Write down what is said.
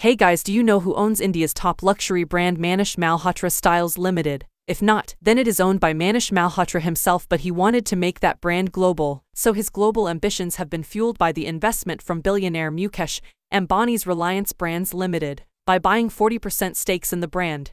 Hey guys, do you know who owns India's top luxury brand Manish Malhotra Styles Limited? If not, then it is owned by Manish Malhotra himself, but he wanted to make that brand global, so his global ambitions have been fueled by the investment from billionaire Mukesh Ambani's Reliance Brands Limited. By buying 40% stakes in the brand,